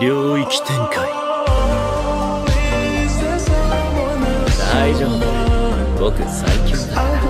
領域展開。大丈夫。僕最強だ。